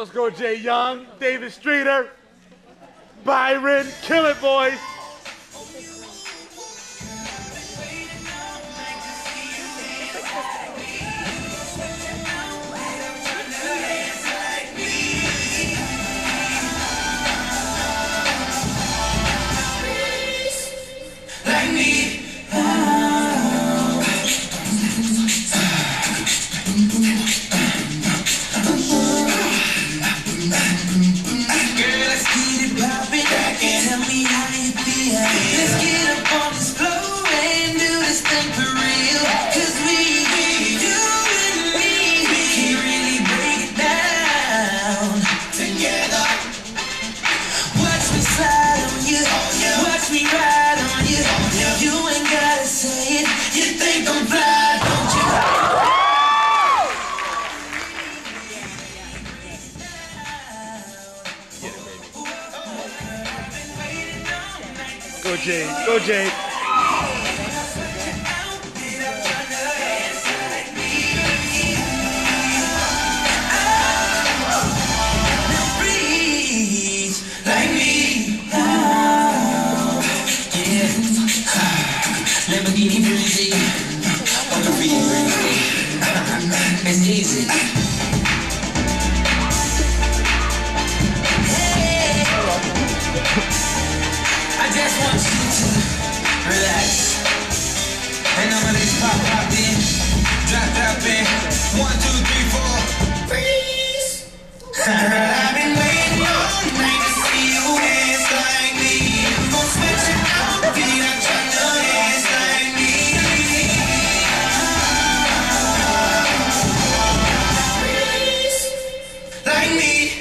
Let's go, Jay Song, David Streeter, Byron, kill it, boys. Go, Jay. Go, Jay. Lamborghini breezy. On the uh, freeway. It's easy. I've been waiting all night to see you dance like me. Gon' switch it out, beat up your dance like me. Like me.